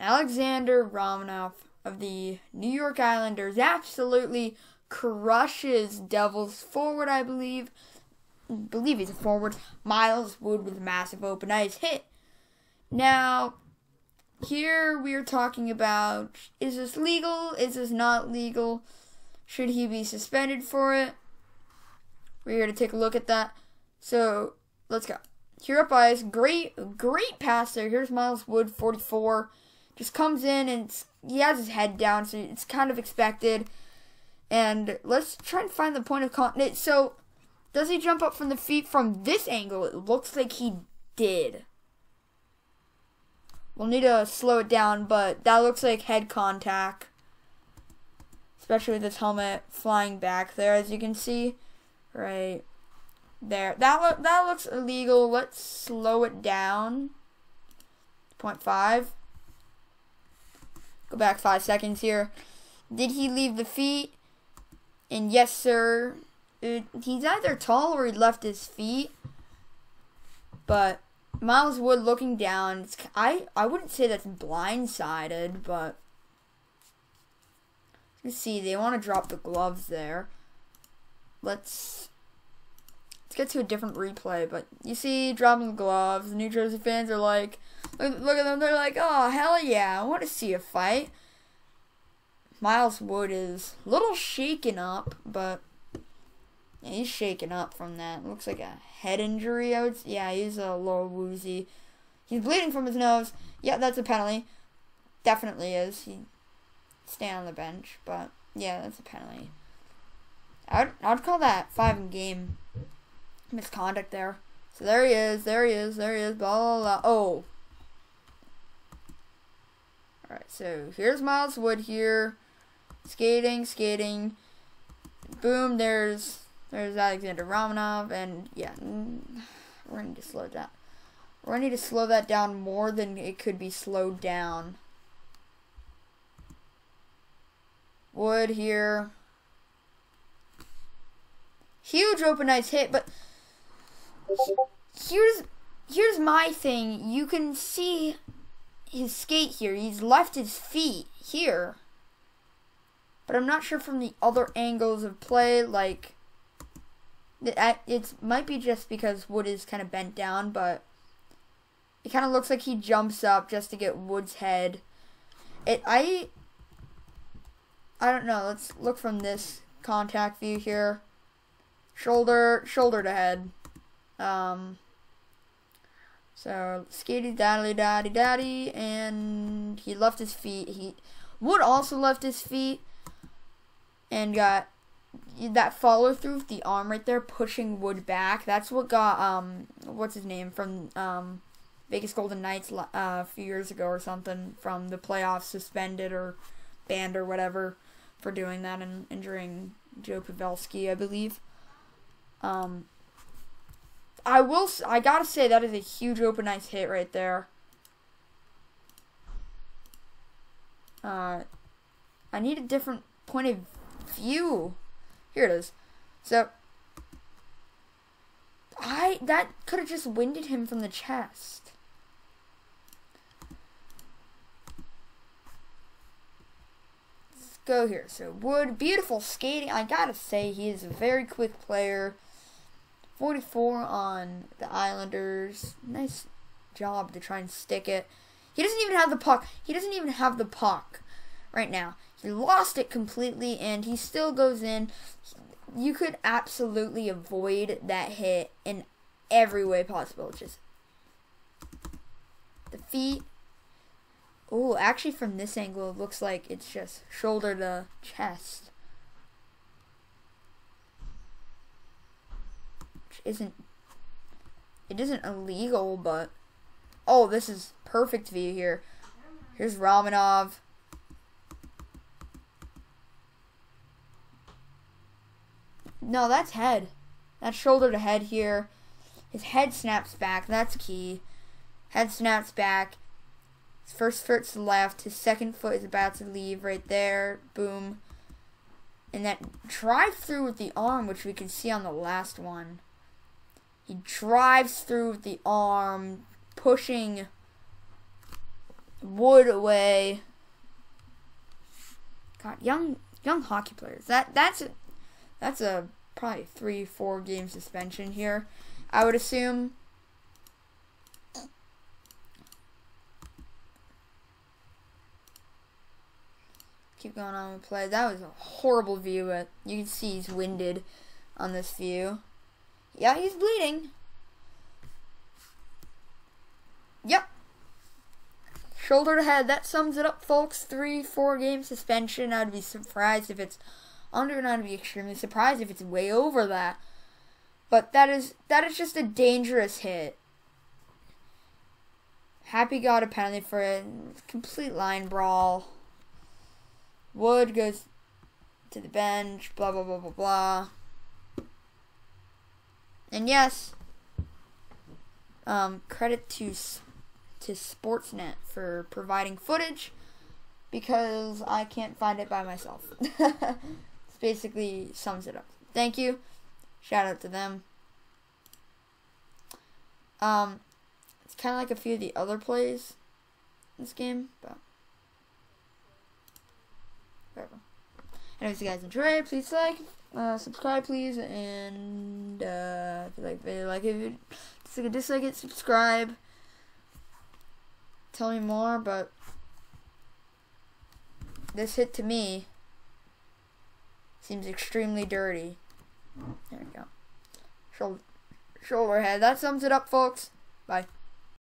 Alexander Romanov of the New York Islanders absolutely crushes Devils forward, I believe. I believe he's a forward. Miles Wood with a massive open ice hit. Now, here we are talking about is this legal? Is this not legal? Should he be suspended for it? We're here to take a look at that. So let's go. Here up ice, great, great pass there. Here's Miles Wood, 44. Just comes in and he has his head down, so it's kind of expected. And let's try and find the point of contact. So, does he jump up from the feet from this angle? It looks like he did. We'll need to slow it down, but that looks like head contact. Especially with his helmet flying back there, as you can see. Right there. That, lo- that looks illegal. Let's slow it down. 0.5. Go back five seconds here. Did he leave the feet? And yes, sir. It, he's either tall or he left his feet. But Miles Wood looking down. I I wouldn't say that's blindsided, but let's see. They want to drop the gloves there. Let's let's get to a different replay. But you see, dropping the gloves. The New Jersey fans are like, look, at them. They're like, oh hell yeah, I want to see a fight. Miles Wood is a little shaken up, but yeah, he's shaken up from that. Looks like a head injury. I would. Yeah, he's a little woozy. He's bleeding from his nose. Yeah, that's a penalty. Definitely is. He stay on the bench, but yeah, that's a penalty. I'd I'd call that five in game misconduct there. So there he is. There he is. There he is. Blah blah blah. Oh. So here's Miles Wood here skating, skating. Boom, there's there's Alexander Romanov, and yeah, we're gonna need to slow down. We're gonna need to slow that down more than it could be slowed down. Wood here. Huge open ice hit, but here's here's my thing. You can see his skate here. He's left his feet here but I'm not sure from the other angles of play, like it, might be just because Wood is kind of bent down, but it kind of looks like he jumps up just to get Wood's head. It I I don't know. Let's look from this contact view here. Shoulder shoulder to head. Um so skitty daddy daddy daddy and he left his feet. He Wood also left his feet and got that follow through with the arm right there pushing Wood back. That's what got um what's his name from um Vegas Golden Knights uh, a few years ago or something from the playoffs suspended or banned or whatever for doing that and injuring Joe Pavelski, I believe. Um I will I got to say that is a huge open ice hit right there. Uh I need a different point of view. Here it is. So I that could have just winded him from the chest. Let's go here. So Wood, beautiful skating. I gotta say he is a very quick player. 44 on the Islanders. Nice job to try and stick it. He doesn't even have the puck. He doesn't even have the puck right now. He lost it completely, and he still goes in. You could absolutely avoid that hit in every way possible. Just the feet. Oh, actually, from this angle, it looks like it's just shoulder to chest. Isn't. It isn't illegal, but. Oh, this is perfect view here. Here's Romanov No, that's head. That's shoulder to head here. His head snaps back. That's key. Head snaps back. His first foot's left. His second foot is about to leave right there. Boom. And that drive through with the arm, which we can see on the last one. He drives through the arm, pushing Wood away. God, young young hockey players. That that's a, that's a probably three four game suspension here. I would assume. Keep going on with play. That was a horrible view, but you can see he's winded on this view. Yeah, he's bleeding. Yep. Shoulder to head. That sums it up, folks. Three, four game suspension. I'd be surprised if it's under, and I'd be extremely surprised if it's way over that. But that is that is just a dangerous hit. Happy got a penalty for a Complete line brawl. Wood goes to the bench, blah, blah, blah, blah, blah. And yes, um, credit to to Sportsnet for providing footage because I can't find it by myself. it's basically sums it up. Thank you. Shout out to them. Um, it's kind of like a few of the other plays in this game, but whatever. Anyways, you guys enjoy, please like, uh, subscribe, please, and uh, if you like, if you like it, dislike it, dislike it, subscribe. Tell me more, but this hit to me seems extremely dirty. There we go. Shoulder, shoulder head. That sums it up, folks. Bye.